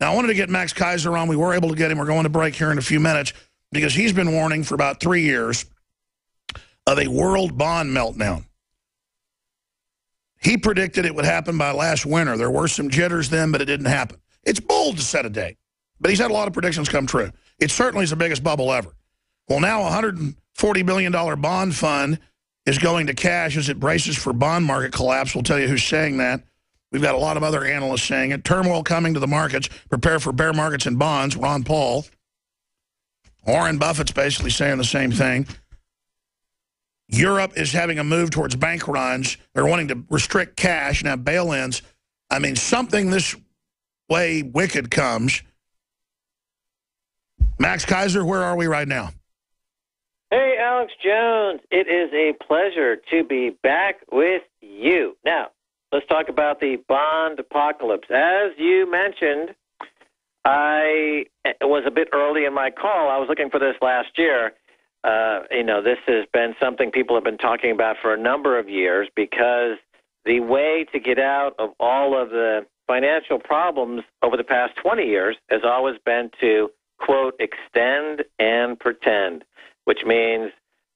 Now, I wanted to get Max Keiser on. We were able to get him. We're going to break here in a few minutes because he's been warning for about three years of a world bond meltdown. He predicted it would happen by last winter. There were some jitters then, but it didn't happen. It's bold to set a date, but he's had a lot of predictions come true. It certainly is the biggest bubble ever. Well, now a $140 billion bond fund is going to cash as it braces for bond market collapse. We'll tell you who's saying that. We've got a lot of other analysts saying it. Turmoil coming to the markets. Prepare for bear markets and bonds. Ron Paul. Warren Buffett's basically saying the same thing. Europe is having a move towards bank runs. They're wanting to restrict cash and have bail-ins. I mean, something this way wicked comes. Max Keiser, where are we right now? Hey, Alex Jones. It is a pleasure to be back with you. Now, let's talk about the bond apocalypse. As you mentioned, I was a bit early in my call. I was looking for this last year uh, you know, this has been something people have been talking about for a number of years because the way to get out of all of the financial problems over the past 20 years has always been to, quote, extend and pretend, which means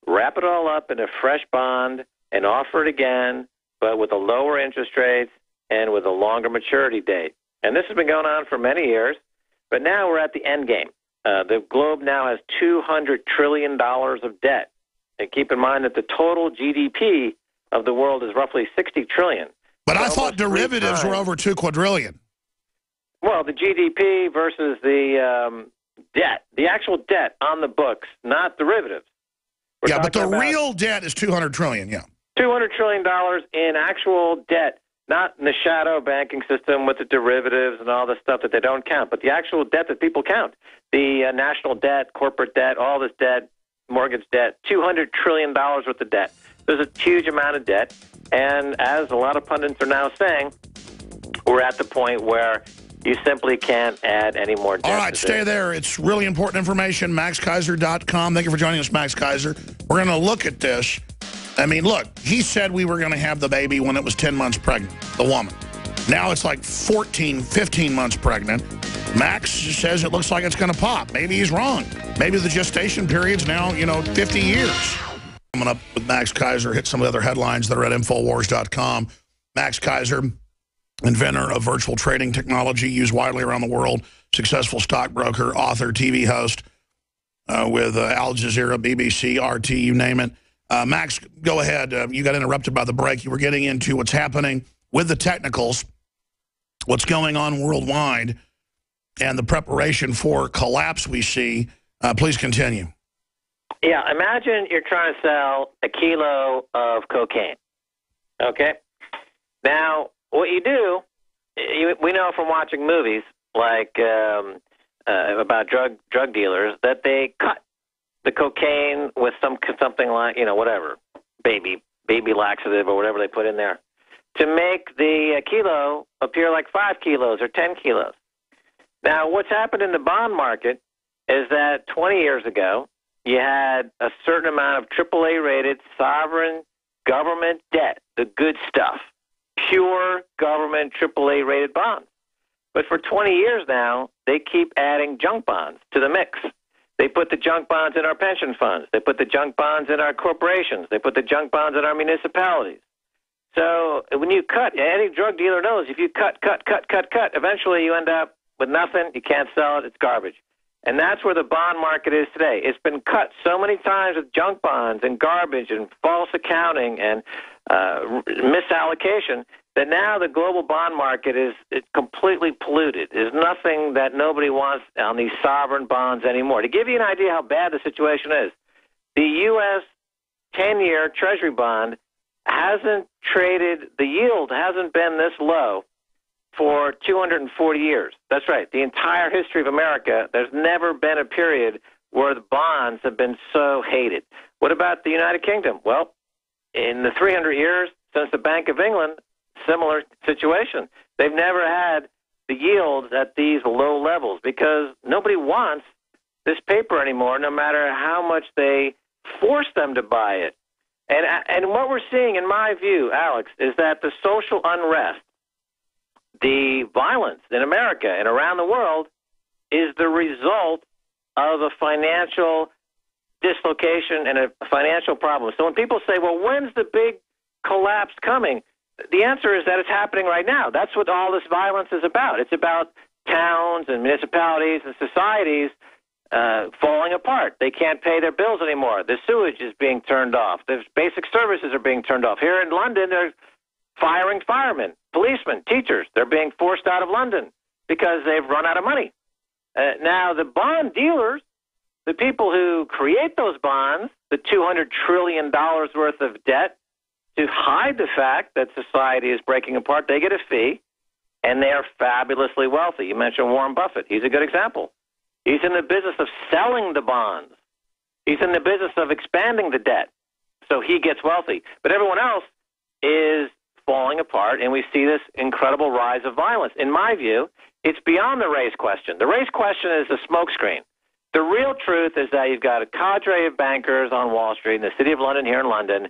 wrap it all up in a fresh bond and offer it again, but with a lower interest rate and with a longer maturity date. And this has been going on for many years, but now we're at the end game. Uh, the globe now has $200 trillion of debt. And keep in mind that the total GDP of the world is roughly 60 trillion. But I thought derivatives were over two quadrillion. Well, the GDP versus the um, debt, the actual debt on the books, not derivatives. We're yeah, but the real debt is 200 trillion, yeah. $200 trillion in actual debt not in the shadow banking system with the derivatives and all the stuff that they don't count, but the actual debt that people count. The uh, national debt, corporate debt, all this debt, mortgage debt, $200 trillion worth of debt. There's a huge amount of debt. And as a lot of pundits are now saying, we're at the point where you simply can't add any more debt. All right, stay there. It's really important information. MaxKeiser.com. Thank you for joining us, Max Keiser. We're going to look at this I mean, look, he said we were going to have the baby when it was 10 months pregnant, the woman. Now it's like 14, 15 months pregnant. Max says it looks like it's going to pop. Maybe he's wrong. Maybe the gestation period's now, you know, 50 years. Coming up with Max Keiser, hit some of the other headlines that are at Infowars.com. Max Keiser, inventor of virtual trading technology used widely around the world, successful stockbroker, author, TV host uh, with uh, Al Jazeera, BBC, RT, you name it. Uh, Max, go ahead. Uh, you got interrupted by the break. You were getting into what's happening with the technicals, what's going on worldwide, and the preparation for collapse we see. Uh, please continue. Yeah, imagine you're trying to sell a kilo of cocaine. Okay? Now, what you do, you, we know from watching movies like um, uh, about drug drug dealers that they cut the cocaine with some something like you know whatever baby baby laxative or whatever they put in there to make the uh, kilo appear like five kilos or ten kilos. Now, what's happened in the bond market is that 20 years ago, you had a certain amount of AAA rated sovereign government debt, the good stuff, pure government AAA rated bonds. But for 20 years now, they keep adding junk bonds to the mix. They put the junk bonds in our pension funds. They put the junk bonds in our corporations. They put the junk bonds in our municipalities. So when you cut, any drug dealer knows if you cut, cut, cut, cut, cut, eventually you end up with nothing. You can't sell it. It's garbage. And that's where the bond market is today. It's been cut so many times with junk bonds and garbage and false accounting and uh, misallocation that now the global bond market is completely polluted. There's nothing that nobody wants on these sovereign bonds anymore. To give you an idea how bad the situation is, the U.S. 10 year Treasury bond hasn't traded, the yield hasn't been this low for 240 years. That's right. The entire history of America, there's never been a period where the bonds have been so hated. What about the United Kingdom? Well, in the 300 years since the Bank of England similar situation. They've never had the yields at these low levels because nobody wants this paper anymore, no matter how much they force them to buy it. And and what we're seeing, in my view, Alex, is that the social unrest the violence in America and around the world is the result of a financial dislocation and a financial problem. So when people say, well, when's the big collapse coming? The answer is that it's happening right now. That's what all this violence is about. It's about towns and municipalities and societies uh, falling apart. They can't pay their bills anymore. The sewage is being turned off. The basic services are being turned off. Here in London, they're firing firemen, policemen, teachers. They're being forced out of London because they've run out of money. Uh, now, the bond dealers, the people who create those bonds, the $200 trillion worth of debt, to hide the fact that society is breaking apart, they get a fee, and they are fabulously wealthy. You mentioned Warren Buffett. He's a good example. He's in the business of selling the bonds. He's in the business of expanding the debt. So he gets wealthy. But everyone else is falling apart, and we see this incredible rise of violence. In my view, it's beyond the race question. The race question is a smokescreen. The real truth is that you've got a cadre of bankers on Wall Street in the city of London, here in London,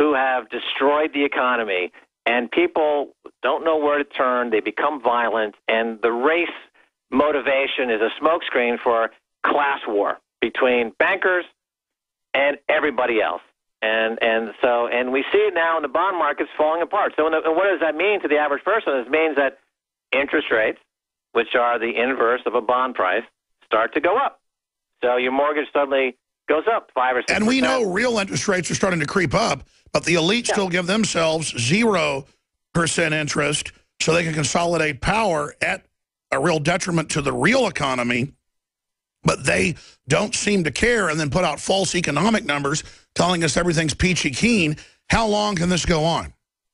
who have destroyed the economy, and people don't know where to turn. They become violent, and the race motivation is a smokescreen for class war between bankers and everybody else. And and so and we see it now in the bond markets falling apart. So the, what does that mean to the average person? It means that interest rates, which are the inverse of a bond price, start to go up. So your mortgage suddenly goes up five or six. And we know real interest rates are starting to creep up, but the elite yeah. still give themselves zero percent interest so they can consolidate power at a real detriment to the real economy but they don't seem to care and then put out false economic numbers telling us everything's peachy keen. How long can this go on?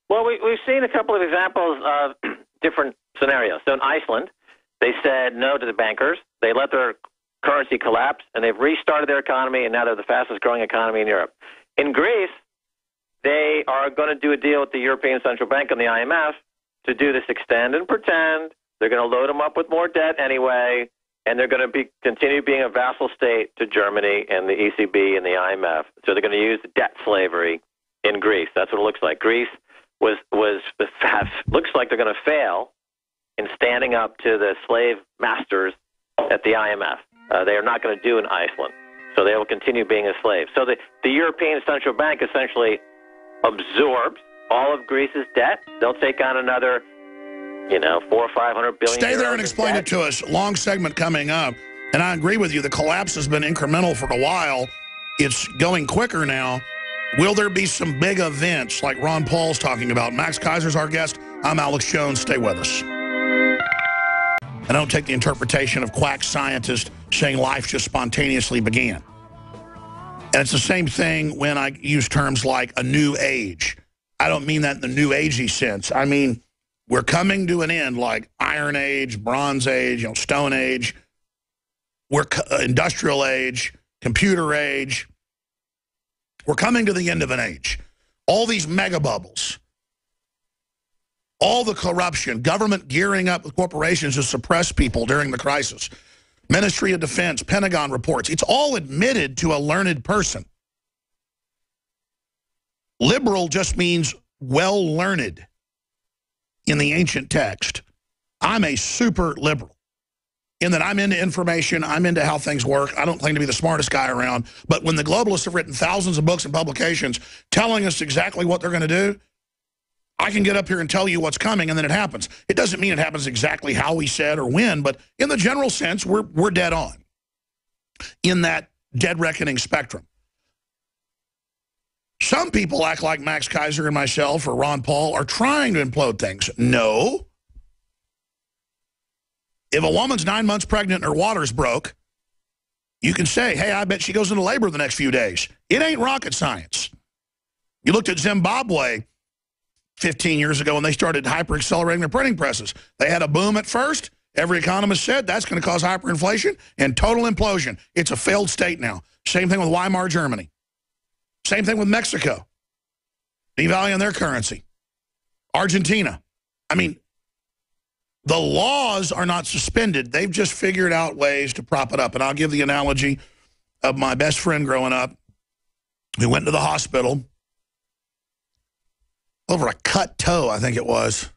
Well, we, we've seen a couple of examples of different scenarios. So in Iceland, they said no to the bankers. They let their currency collapsed, and they've restarted their economy, and now they're the fastest growing economy in Europe. In Greece, they are going to do a deal with the European Central Bank and the IMF to do this extend and pretend. They're going to load them up with more debt anyway and they're going to be continue being a vassal state to Germany and the ECB and the IMF. So they're going to use debt slavery in Greece. That's what it looks like. Greece was was looks like they're going to fail in standing up to the slave masters at the IMF. Uh, they are not going to do in Iceland. So they will continue being a slave. So the, the European Central Bank essentially absorbs all of Greece's debt. They'll take on another you know, four or five hundred billion. Stay there and explain it to us. Long segment coming up. And I agree with you. The collapse has been incremental for a while. It's going quicker now. Will there be some big events like Ron Paul's talking about? Max Keiser's our guest. I'm Alex Jones. Stay with us. I don't take the interpretation of quack scientists saying life just spontaneously began. And it's the same thing when I use terms like a new age. I don't mean that in the new agey sense. I mean we're coming to an end like Iron Age, Bronze Age, you know, Stone Age. We're uh, industrial age, computer age. We're coming to the end of an age. All these mega bubbles, all the corruption, government gearing up with corporations to suppress people during the crisis, Ministry of Defense, Pentagon reports, it's all admitted to a learned person. Liberal just means well-learned in the ancient text. I'm a super liberal in that I'm into information, I'm into how things work. I don't claim to be the smartest guy around, but when the globalists have written thousands of books and publications telling us exactly what they're going to do, I can get up here and tell you what's coming, and then it happens. It doesn't mean it happens exactly how we said or when, but in the general sense, we're, we're dead on in that dead reckoning spectrum. Some people act like Max Keiser and myself or Ron Paul are trying to implode things. No. If a woman's nine months pregnant and her water's broke, you can say, hey, I bet she goes into labor the next few days. It ain't rocket science. You looked at Zimbabwe 15 years ago when they started hyper-accelerating their printing presses. They had a boom at first. Every economist said that's going to cause hyperinflation and total implosion. It's a failed state now. Same thing with Weimar Germany. Same thing with Mexico. Devaluing their currency. Argentina. I mean, the laws are not suspended. They've just figured out ways to prop it up. And I'll give the analogy of my best friend growing up who went to the hospital over a cut toe, I think it was.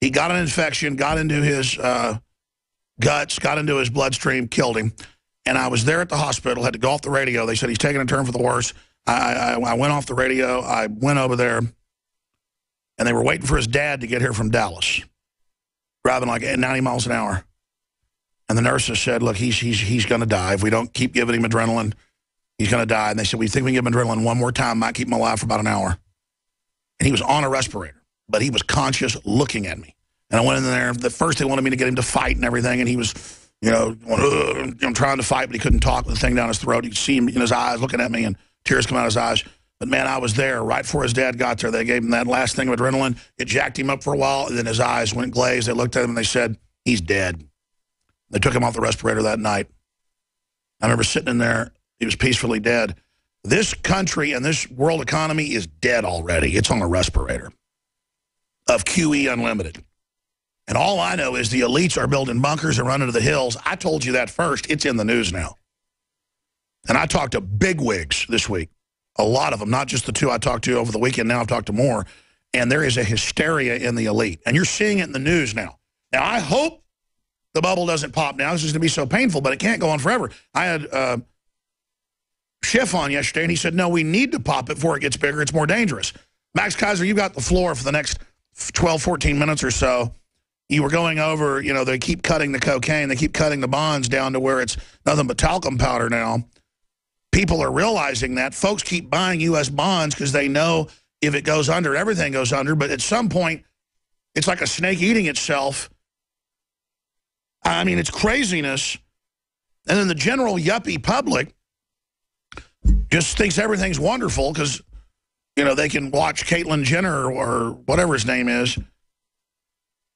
He got an infection, got into his uh, guts, got into his bloodstream, killed him. And I was there at the hospital, had to go off the radio. They said he's taking a turn for the worse. I, I, I went off the radio. I went over there, and they were waiting for his dad to get here from Dallas, driving like 90 miles an hour. And the nurses said, look, he's, he's, he's going to die. If we don't keep giving him adrenaline, he's going to die. And they said, we think we can give him adrenaline one more time, might keep him alive for about an hour. And he was on a respirator, but he was conscious looking at me. And I went in there. The first they wanted me to get him to fight and everything, and he was, you know, I'm trying to fight, but he couldn't talk with the thing down his throat. You could see him in his eyes looking at me, and tears come out of his eyes. But man, I was there right before his dad got there. They gave him that last thing of adrenaline. It jacked him up for a while, and then his eyes went glazed. They looked at him and they said, he's dead. They took him off the respirator that night. I remember sitting in there. He was peacefully dead. This country and this world economy is dead already. It's on a respirator of QE Unlimited. And all I know is the elites are building bunkers and running to the hills. I told you that first. It's in the news now. And I talked to big wigs this week, a lot of them, not just the two I talked to over the weekend. Now I've talked to more. And there is a hysteria in the elite. And you're seeing it in the news now. Now, I hope the bubble doesn't pop now. This is going to be so painful, but it can't go on forever. I had uh, Schiff on yesterday, and he said, no, we need to pop it before it gets bigger. It's more dangerous. Max Keiser, you got the floor for the next 12, 14 minutes or so. You were going over, you know, they keep cutting the cocaine. They keep cutting the bonds down to where it's nothing but talcum powder now people are realizing that. Folks keep buying U.S. bonds because they know if it goes under, everything goes under. But at some point, it's like a snake eating itself. I mean, it's craziness. And then the general yuppie public just thinks everything's wonderful because, you know, they can watch Caitlyn Jenner or whatever his name is.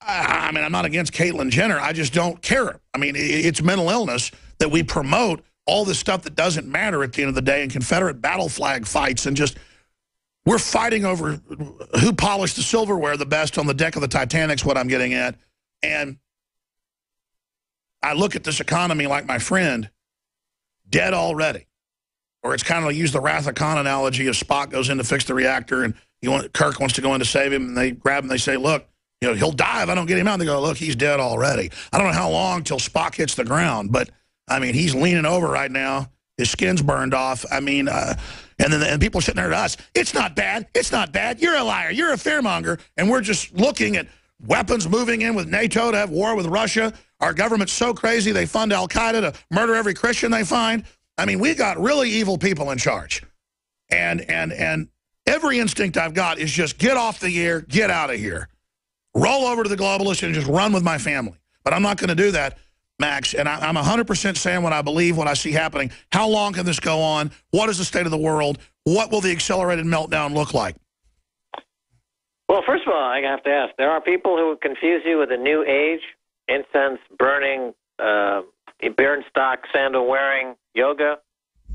I, mean, I'm not against Caitlyn Jenner. I just don't care. I mean, it's mental illness that we promote all this stuff that doesn't matter at the end of the day and Confederate battle flag fights and just we're fighting over who polished the silverware the best on the deck of the Titanic's what I'm getting at. And I look at this economy like my friend, dead already. Or it's kind of like use the Wrath of Khan analogy of Spock goes in to fix the reactor and you want, Kirk wants to go in to save him and they grab him they say, look, you know, he'll die if I don't get him out. And they go, look, he's dead already. I don't know how long till Spock hits the ground, but – I mean, he's leaning over right now. His skin's burned off. I mean, uh, and then and people sitting there to us, it's not bad. It's not bad. You're a liar. You're a fearmonger. And we're just looking at weapons moving in with NATO to have war with Russia. Our government's so crazy they fund al-Qaeda to murder every Christian they find. I mean, we got really evil people in charge. And, and, and every instinct I've got is just get off the air, get out of here. Roll over to the globalists and just run with my family. But I'm not going to do that Max, and I, am 100% saying what I believe, what I see happening. How long can this go on? What is the state of the world? What will the accelerated meltdown look like? Well, first of all, I have to ask, there are people who confuse you with a new age, incense burning, uh, Birkenstock sandal wearing, yoga,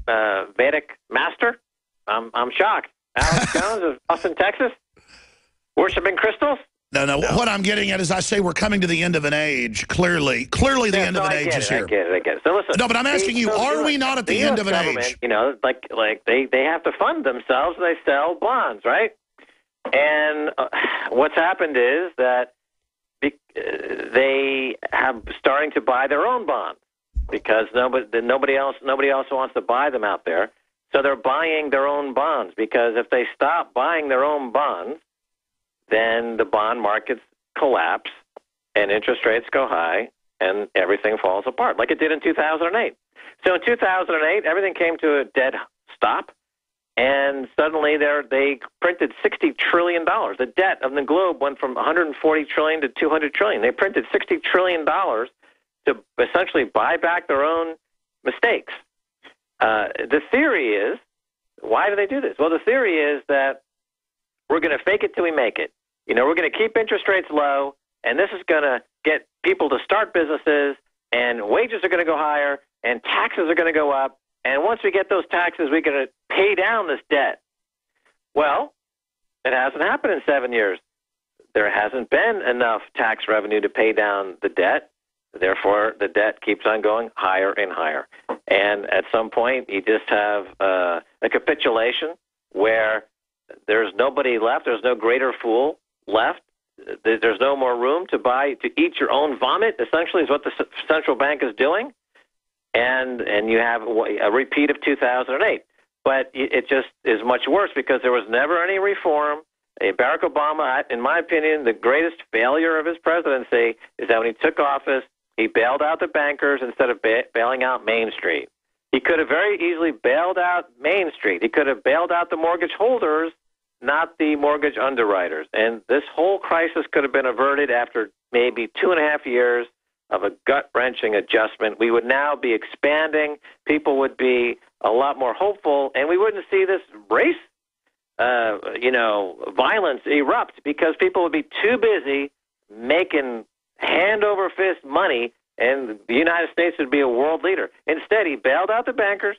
uh, Vedic master. I'm, I'm shocked. Alex Jones of Austin, Texas, worshiping crystals? No, no, no, What I'm getting at is I say we're coming to the end of an age. Clearly, clearly the yeah, end so of an I age is it, here. I get it. I get it. So listen. No, but I'm asking you: Are we not at the, the end of an age? You know, like like they they have to fund themselves. They sell bonds, right? And uh, what's happened is that they have starting to buy their own bonds because nobody nobody else nobody else wants to buy them out there. So they're buying their own bonds because if they stop buying their own bonds then the bond markets collapse and interest rates go high and everything falls apart, like it did in 2008. So in 2008, everything came to a dead stop, and suddenly they printed 60 trillion dollars. The debt of the globe went from 140 trillion to 200 trillion. They printed 60 trillion dollars to essentially buy back their own mistakes. Uh, the theory is, why do they do this? Well, the theory is that we're going to fake it till we make it. You know, we're going to keep interest rates low, and this is going to get people to start businesses, and wages are going to go higher, and taxes are going to go up. And once we get those taxes, we're going to pay down this debt. Well, it hasn't happened in seven years. There hasn't been enough tax revenue to pay down the debt. Therefore, the debt keeps on going higher and higher. And at some point, you just have uh, a capitulation where there's nobody left. There's no greater fool left there's no more room to buy to eat your own vomit. Essentially, is what the central bank is doing, and and you have a repeat of 2008. But it just is much worse because there was never any reform. Barack Obama, in my opinion, the greatest failure of his presidency is that when he took office, he bailed out the bankers instead of ba- bailing out Main Street. He could have very easily bailed out Main Street. He could have bailed out the mortgage holders not the mortgage underwriters. And this whole crisis could have been averted after maybe two and a half years of a gut wrenching adjustment. We would now be expanding. People would be a lot more hopeful, and we wouldn't see this race, uh, you know, violence erupt because people would be too busy making hand over fist money, and the United States would be a world leader. Instead, he bailed out the bankers.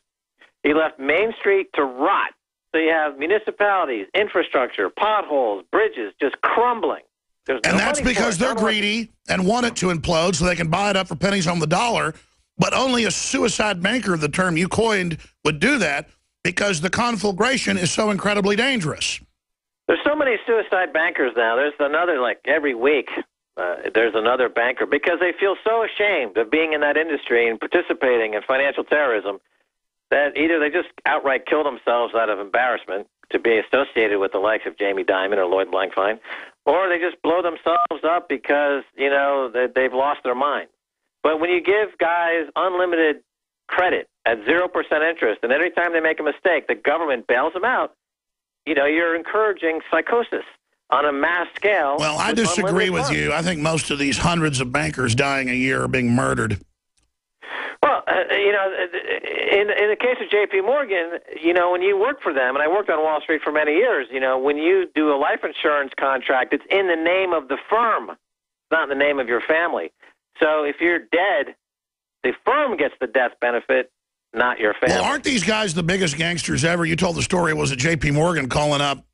He left Main Street to rot so you have municipalities, infrastructure, potholes, bridges just crumbling. There's and no that's because they're greedy and want it to implode so they can buy it up for pennies on the dollar. But only a suicide banker, the term you coined, would do that because the conflagration is so incredibly dangerous. There's so many suicide bankers now. There's another, like every week, uh, there's another banker because they feel so ashamed of being in that industry and participating in financial terrorism that either they just outright kill themselves out of embarrassment to be associated with the likes of Jamie Dimon or Lloyd Blankfein, or they just blow themselves up because you know they, they've lost their mind. But when you give guys unlimited credit at zero percent interest, and every time they make a mistake, the government bails them out, you know you're encouraging psychosis on a mass scale. Well, I disagree with you. I think most of these hundreds of bankers dying a year are being murdered. Well, uh, you know, in in the case of J.P. Morgan, you know, when you work for them, and I worked on Wall Street for many years, you know, when you do a life insurance contract, it's in the name of the firm, it's not in the name of your family. So if you're dead, the firm gets the death benefit, not your family. Well, aren't these guys the biggest gangsters ever? You told the story. Was it J.P. Morgan calling up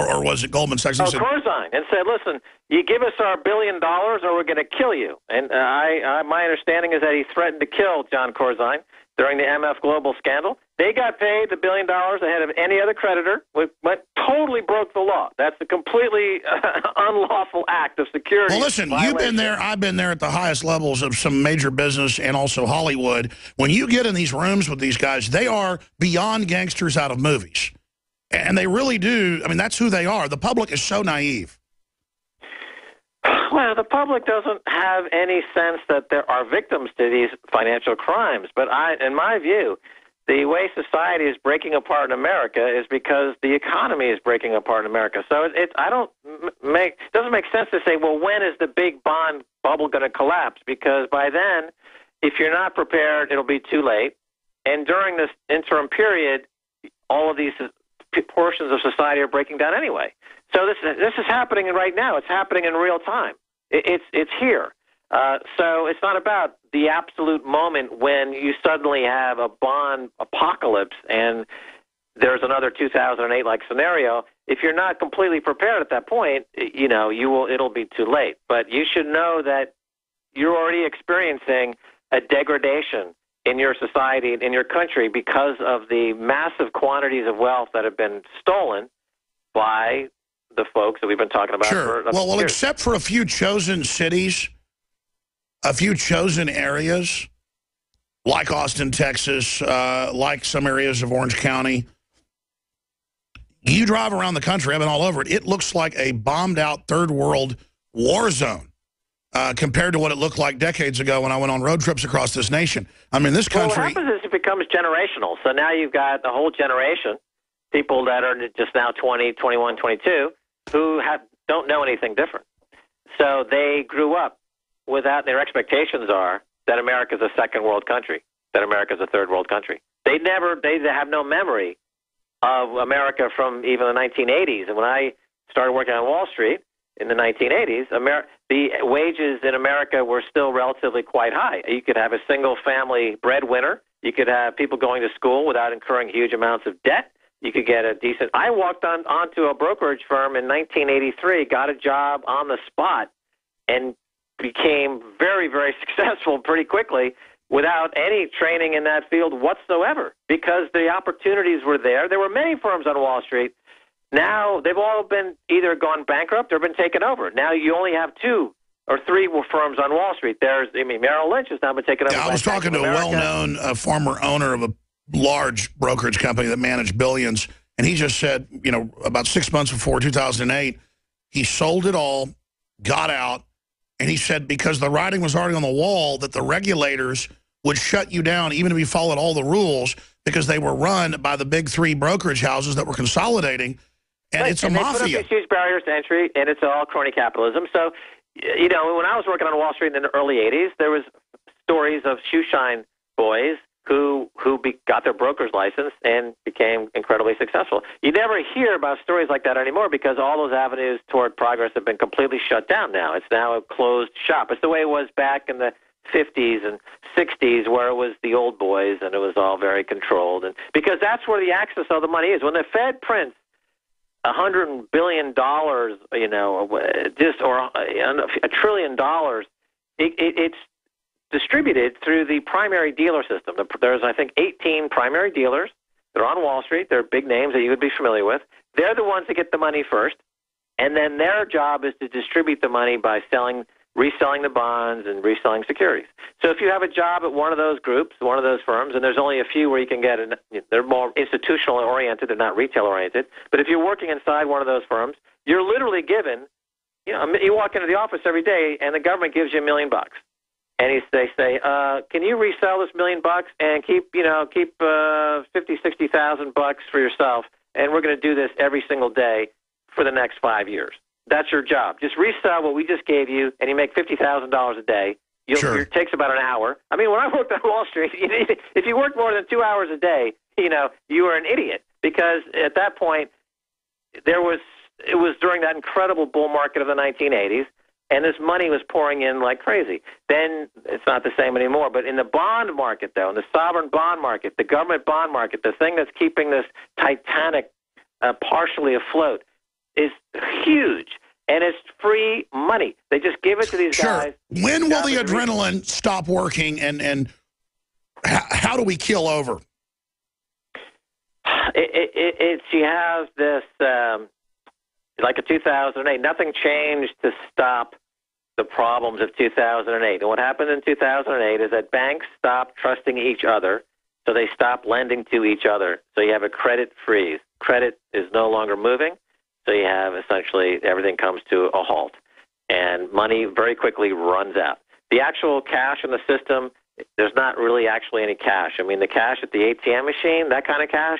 or, or was it Goldman Sachs? Oh, Corzine, and said, "Listen, you give us our billion dollars, or we're going to kill you." And uh, I, I, my understanding is that he threatened to kill Jon Corzine during the MF Global scandal. They got paid the billion dollars ahead of any other creditor, but totally broke the law. That's a completely uh, unlawful act of security. Well, listen, violation. you've been there. I've been there at the highest levels of some major business and also Hollywood. When you get in these rooms with these guys, they are beyond gangsters out of movies. And they really do. I mean, that's who they are. The public is so naive. Well, the public doesn't have any sense that there are victims to these financial crimes. But I, in my view, the way society is breaking apart in America is because the economy is breaking apart in America. So it, it I don't make doesn't make sense to say, well, when is the big bond bubble going to collapse? Because by then, if you're not prepared, it'll be too late. And during this interim period, all of these portions of society are breaking down anyway. So this this is happening right now. It's happening in real time. It, it's it's here. Uh, so it's not about the absolute moment when you suddenly have a bond apocalypse and there's another 2008 like scenario. If you're not completely prepared at that point, you know you will. It'll be too late. But you should know that you're already experiencing a degradation in your society, and in your country, because of the massive quantities of wealth that have been stolen by the folks that we've been talking about. Sure. well, well, except for a few chosen cities, a few chosen areas, like Austin, Texas, uh, like some areas of Orange County. You drive around the country, I've been all over it. It looks like a bombed out third world war zone uh, compared to what it looked like decades ago when I went on road trips across this nation. I mean, this country... Well, what happens is it becomes generational. So now you've got a whole generation, people that are just now 20, 21, 22, who have, don't know anything different. So they grew up without, their expectations are that America's a second world country, that America's a third world country. They never, they have no memory of America from even the 1980s. And when I started working on Wall Street, in the 1980s, Amer- the wages in America were still relatively quite high. You could have a single family breadwinner. You could have people going to school without incurring huge amounts of debt. You could get a decent. I walked on onto a brokerage firm in 1983, got a job on the spot, and became very, very successful pretty quickly without any training in that field whatsoever because the opportunities were there. There were many firms on Wall Street Now they've all been either gone bankrupt or been taken over. Now you only have two or three firms on Wall Street. There's, I mean, Merrill Lynch has now been taken over. Yeah, I was talking to a well-known uh, former owner of a large brokerage company that managed billions, and he just said, you know, about six months before 2008, he sold it all, got out, and he said because the writing was already on the wall that the regulators would shut you down even if you followed all the rules because they were run by the big three brokerage houses that were consolidating, and right. it's a and mafia. They put up these huge barriers to entry, and it's all crony capitalism. So you know, when I was working on Wall Street in the early '80s, there was stories of shoe shine boys who who be, got their broker's license and became incredibly successful. You never hear about stories like that anymore because all those avenues toward progress have been completely shut down now. It's now a closed shop. It's the way it was back in the 50s and 60s where it was the old boys and it was all very controlled and because that's where the access of the money is. When the Fed prints a hundred billion dollars, you know, just or uh, a, trillion dollars, it, it, it's distributed through the primary dealer system. There's, I think, 18 primary dealers. They're on Wall Street. They're big names that you would be familiar with. They're the ones that get the money first, and then their job is to distribute the money by selling reselling the bonds and reselling securities. So if you have a job at one of those groups, one of those firms, and there's only a few where you can get, an, they're more institutional oriented, they're not retail oriented. But if you're working inside one of those firms, you're literally given, you know, you walk into the office every day and the government gives you a million bucks. And they say, uh, "Can you resell this million bucks and keep, you know, keep uh, fifty, sixty thousand bucks for yourself? And we're going to do this every single day for the next five years." That's your job. Just resell what we just gave you, and you make fifty thousand dollars a day. You'll, sure. It takes about an hour. I mean, when I worked on Wall Street, if you worked more than two hours a day, you know, you were an idiot because at that point there was it was during that incredible bull market of the 1980s, and this money was pouring in like crazy. Then it's not the same anymore. But in the bond market, though, in the sovereign bond market, the government bond market, the thing that's keeping this Titanic uh, partially afloat, is huge. And it's free money. They just give it to these sure. guys. When will the adrenaline stop working, and, and how, how do we kill over? It, it, it's you have this um, like a 2008. Nothing changed to stop the problems of 2008. And what happened in 2008 is that banks stopped trusting each other, so they stopped lending to each other. So you have a credit freeze. Credit is no longer moving. So you have essentially everything comes to a halt, and money very quickly runs out. The actual cash in the system, there's not really actually any cash. I mean, the cash at the ATM machine, that kind of cash,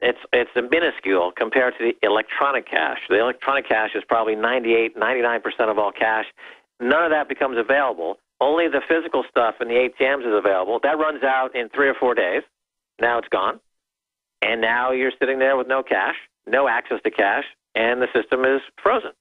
it's it's minuscule compared to the electronic cash. The electronic cash is probably 98, 99% of all cash. None of that becomes available. Only the physical stuff in the ATMs is available. That runs out in three or four days. Now it's gone. And now you're sitting there with no cash no access to cash, and the system is frozen.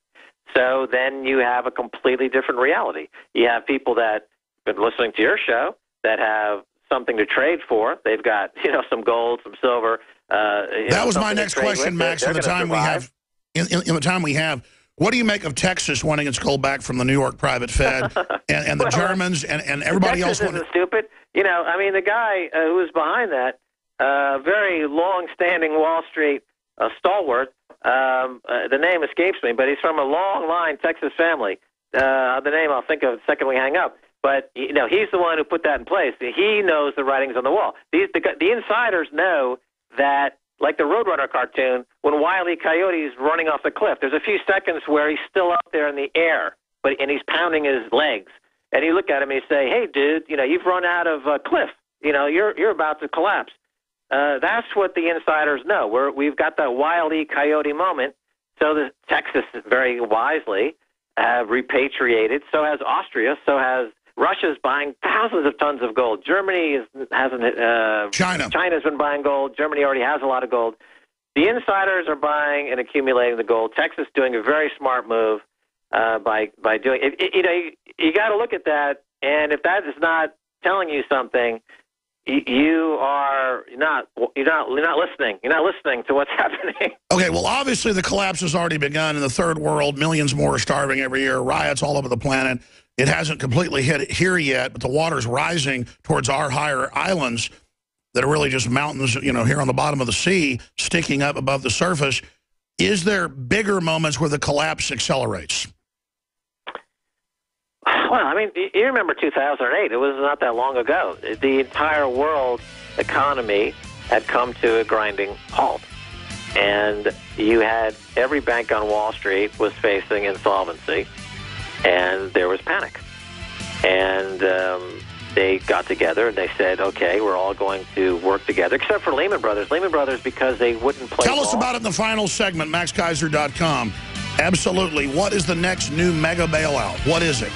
So then you have a completely different reality. You have people that have been listening to your show that have something to trade for. They've got you know some gold, some silver. Uh, that know, was my next question, Max. In the time we have, in, in, in, the time we have, what do you make of Texas wanting its gold back from the New York private Fed and, and the well, Germans and, and everybody Texas else? Isn't stupid. You know, I mean, the guy uh, who was behind that, uh, very long-standing Wall Street a stalwart. Um, uh, the name escapes me, but he's from a long line Texas family. Uh, the name I'll think of the second we hang up. But you know, he's the one who put that in place. He knows the writings on the wall. These the, the insiders know that, like the Roadrunner cartoon, when Wile E. Coyote is running off the cliff, there's a few seconds where he's still up there in the air, but and he's pounding his legs. And you look at him and you say, "Hey, dude, you know you've run out of uh, cliff. You know you're you're about to collapse." Uh, that's what the insiders know. We're, we've got that Wile E. Coyote moment. So the Texas very wisely have repatriated. So has Austria. So has Russia's buying thousands of tons of gold. Germany is, hasn't. Uh, China. China's been buying gold. Germany already has a lot of gold. The insiders are buying and accumulating the gold. Texas doing a very smart move uh, by by doing. It, it, you know, you, you got to look at that, and if that is not telling you something, you are not you're not you're not listening. You're not listening to what's happening. Okay, well, obviously the collapse has already begun in the third world. Millions more are starving every year. Riots all over the planet. It hasn't completely hit here yet, but the water's rising towards our higher islands that are really just mountains, you know, here on the bottom of the sea, sticking up above the surface. is there bigger moments where the collapse accelerates? Well, I mean, you remember 2008. It was not that long ago. The entire world economy had come to a grinding halt. And you had every bank on Wall Street was facing insolvency, and there was panic. And um, they got together and they said, okay, we're all going to work together, except for Lehman Brothers. Lehman Brothers, because they wouldn't play Tell ball. us about it in the final segment, MaxKeiser.com. Absolutely. What is the next new mega bailout? What is it?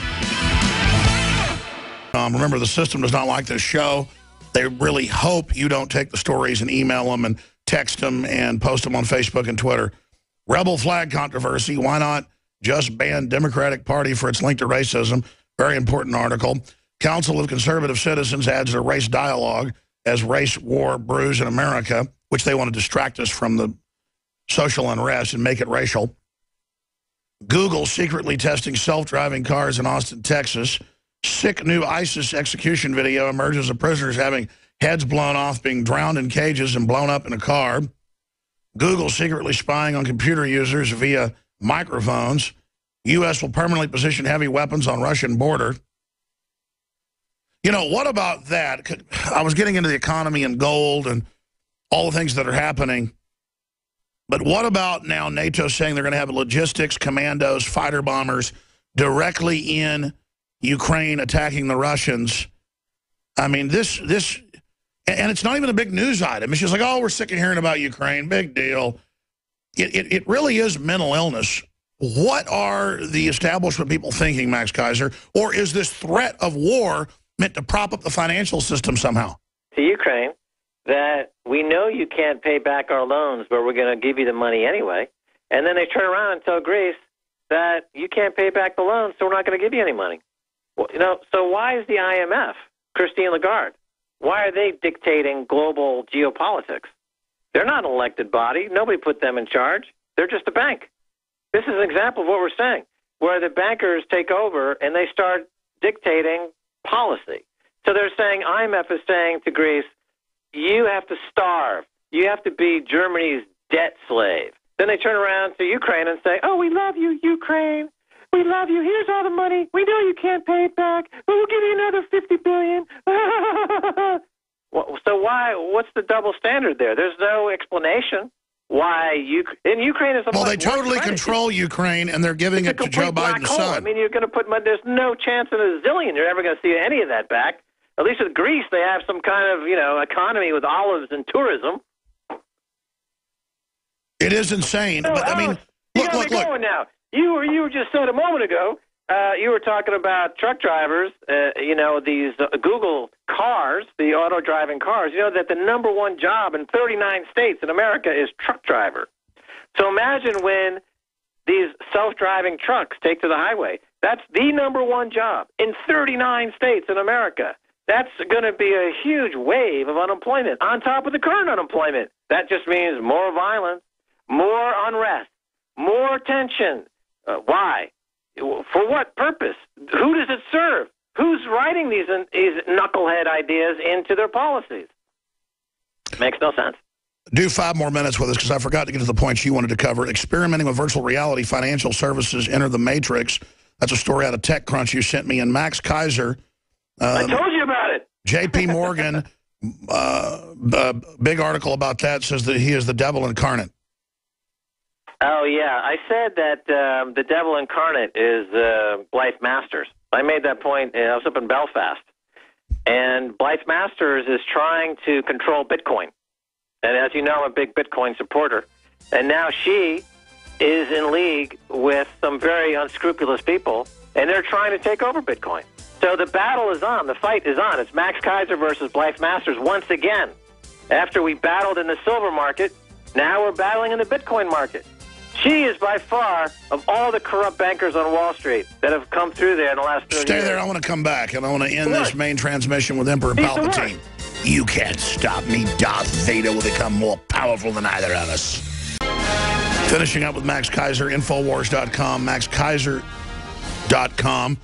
Remember, the system does not like this show. They really hope you don't take the stories and email them and text them and post them on Facebook and Twitter. Rebel flag controversy. Why not just ban Democratic Party for its link to racism? Very important article. Council of Conservative Citizens adds a race dialogue as race war brews in America, which they want to distract us from the social unrest and make it racial. Google secretly testing self-driving cars in Austin, Texas. Sick new ISIS execution video emerges of prisoners having heads blown off, being drowned in cages and blown up in a car. Google secretly spying on computer users via microphones. U.S. will permanently position heavy weapons on Russian border. You know, what about that? I was getting into the economy and gold and all the things that are happening. But what about now NATO saying they're going to have logistics, commandos, fighter bombers directly in Ukraine attacking the Russians? I mean, this, this, and it's not even a big news item. It's just like, oh, we're sick of hearing about Ukraine. Big deal. It, it, it really is mental illness. What are the establishment people thinking, Max Keiser? Or is this threat of war meant to prop up the financial system somehow? To Ukraine, that we know you can't pay back our loans, but we're going to give you the money anyway. And then they turn around and tell Greece that you can't pay back the loans, so we're not going to give you any money. You know, so why is the IMF, Christine Lagarde, why are they dictating global geopolitics? They're not an elected body. Nobody put them in charge. They're just a bank. This is an example of what we're saying, where the bankers take over and they start dictating policy. So they're saying, IMF is saying to Greece, you have to starve. You have to be Germany's debt slave. Then they turn around to Ukraine and say, oh, we love you, Ukraine. We love you. Here's all the money. We know you can't pay it back, but we'll give you another fifty billion. so why? What's the double standard there? There's no explanation why you in Ukraine is a well. They totally control Ukraine, and they're giving it's it to Joe Biden's hole. son. I mean, you're going to put. Money. There's no chance in a zillion you're ever going to see any of that back. At least with Greece, they have some kind of you know economy with olives and tourism. It is insane, no, but I oh, mean, you look, got look, me look. going now. You were you were just said a moment ago. Uh, you were talking about truck drivers. Uh, you know these uh, Google cars, the auto driving cars. You know that the number one job in 39 states in America is truck driver. So imagine when these self-driving trucks take to the highway. That's the number one job in 39 states in America. That's going to be a huge wave of unemployment on top of the current unemployment. That just means more violence, more unrest, more tension. Uh, why? For what purpose? Who does it serve? Who's writing these, these knucklehead ideas into their policies? Makes no sense. Do five more minutes with us because I forgot to get to the points you wanted to cover. Experimenting with virtual reality, financial services enter the matrix. That's a story out of TechCrunch you sent me. And Max Keiser. Um, I told you about it. J.P. Morgan, uh, big article about that, says that he is the devil incarnate. Oh, yeah. I said that um, the devil incarnate is uh, Blythe Masters. I made that point. I was up in Belfast. And Blythe Masters is trying to control Bitcoin. And as you know, I'm a big Bitcoin supporter. And now she is in league with some very unscrupulous people, and they're trying to take over Bitcoin. So the battle is on. The fight is on. It's Max Keiser versus Blythe Masters once again. After we battled in the silver market, now we're battling in the Bitcoin market. She is by far, of all the corrupt bankers on Wall Street that have come through there in the last 30 Stay years. there. I want to come back, and I want to end this main transmission with Emperor He's Palpatine. You can't stop me. Darth Vader will become more powerful than either of us. Finishing up with Max Keiser, Infowars.com, MaxKeiser.com.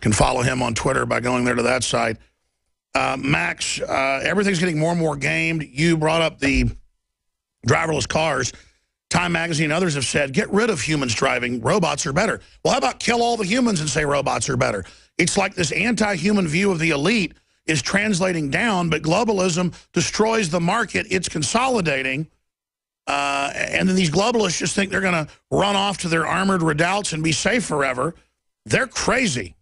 Can follow him on Twitter by going there to that site. Uh, Max, uh, everything's getting more and more gamed. You brought up the driverless cars. Time Magazine and others have said, get rid of humans driving. Robots are better. Well, how about kill all the humans and say robots are better? It's like this anti-human view of the elite is translating down, but globalism destroys the market. It's consolidating. Uh, and then these globalists just think they're going to run off to their armored redoubts and be safe forever. They're crazy.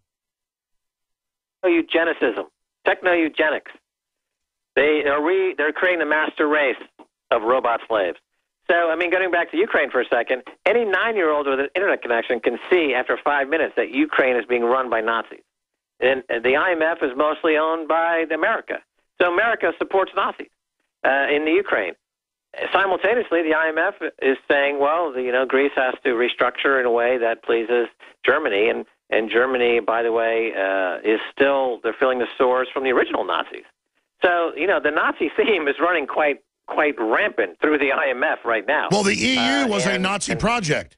Eugenicism, techno-eugenics. They are re, they're creating a master race of robot slaves. So, I mean, going back to Ukraine for a second, any nine-year-old with an internet connection can see after five minutes that Ukraine is being run by Nazis. And the IMF is mostly owned by the America. So America supports Nazis uh, in the Ukraine. Simultaneously, the IMF is saying, well, you know, Greece has to restructure in a way that pleases Germany, and and Germany, by the way, uh, is still they're feeling the sores from the original Nazis. So you know, the Nazi theme is running quite quite rampant through the IMF right now. Well, the EU uh, was and, a Nazi project.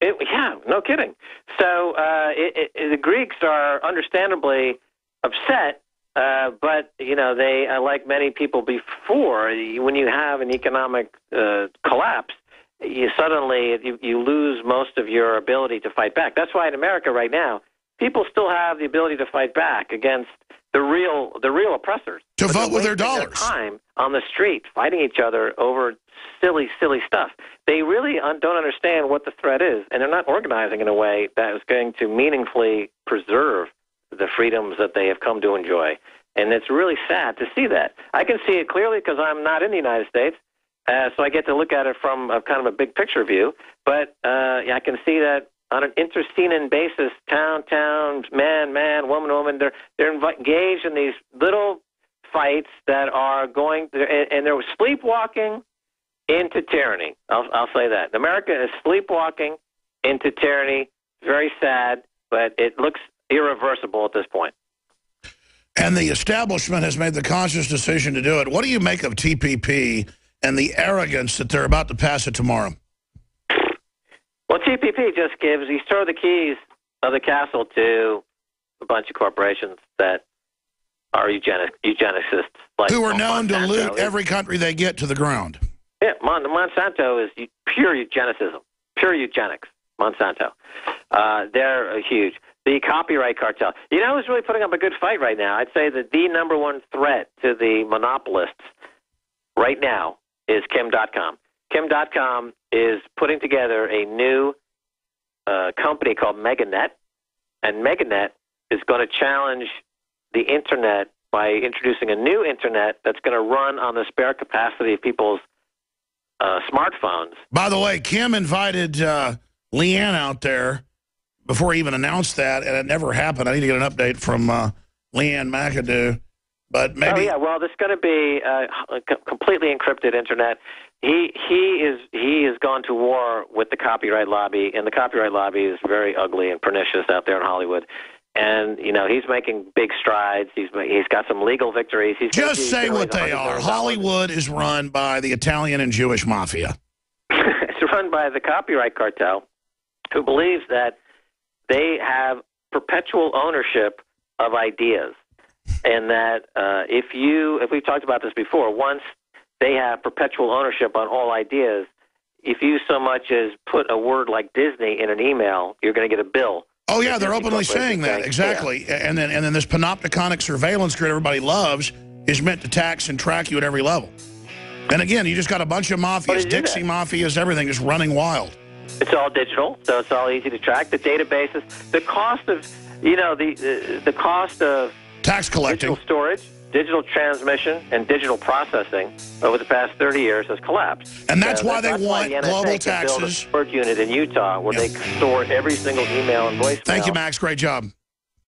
It, yeah, no kidding. So uh, it, it, the Greeks are understandably upset, uh, but you know they, uh, like many people before, when you have an economic uh, collapse, you suddenly you, you lose most of your ability to fight back. That's why in America right now, people still have the ability to fight back against the real the real oppressors to vote with their dollars. Their time on the street fighting each other over silly silly stuff. They really un- don't understand what the threat is, and they're not organizing in a way that is going to meaningfully preserve the freedoms that they have come to enjoy. And it's really sad to see that. I can see it clearly because I'm not in the United States, uh, so I get to look at it from a kind of a big picture view. But uh, yeah, I can see that on an interscene basis, town, town, man, man, woman, woman. They're they're engaged in these little fights that are going, and, and they're sleepwalking into tyranny. I'll, I'll say that America is sleepwalking into tyranny. Very sad, but it looks irreversible at this point. And the establishment has made the conscious decision to do it. What do you make of TPP and the arrogance that they're about to pass it tomorrow? Well, TPP just gives, you throw the keys of the castle to a bunch of corporations that are eugenic, eugenicists. Like Who are known Monsanto to loot every country they get to the ground. Yeah, Mon Monsanto is pure eugenicism, pure eugenics, Monsanto. Uh, they're huge. The copyright cartel. You know who's really putting up a good fight right now? I'd say that the number one threat to the monopolists right now is Kim Dotcom. Kim Dotcom is putting together a new uh, company called Meganet, and Meganet is going to challenge the internet by introducing a new internet that's going to run on the spare capacity of people's uh, smartphones. By the way, Kim invited uh, Leanne out there before he even announced that, and it never happened. I need to get an update from uh, Leanne McAdoo. But maybe. Oh yeah, well, there's going to be uh, a completely encrypted internet. He he is he has gone to war with the copyright lobby, and the copyright lobby is very ugly and pernicious out there in Hollywood. And you know he's making big strides. He's he's got some legal victories. He's just say what they are. Hollywood is run by the Italian and Jewish mafia. it's run by the copyright cartel, who believes that they have perpetual ownership of ideas, and that uh, if you, if we've talked about this before, once they have perpetual ownership on all ideas, if you so much as put a word like Disney in an email, you're going to get a bill. Oh yeah, they're openly saying that exactly. Yeah. And then and then this panopticonic surveillance grid everybody loves is meant to tax and track you at every level. And again, you just got a bunch of mafias, Dixie mafias, everything is running wild. It's all digital, so it's all easy to track. The databases, the cost of, you know, the the, the cost of tax collecting, digital storage, digital transmission, and digital processing over the past 30 years has collapsed. And that's why they want why the global taxes. Build a storage unit in Utah where they store every single email and voicemail. Thank you, Max. Great job.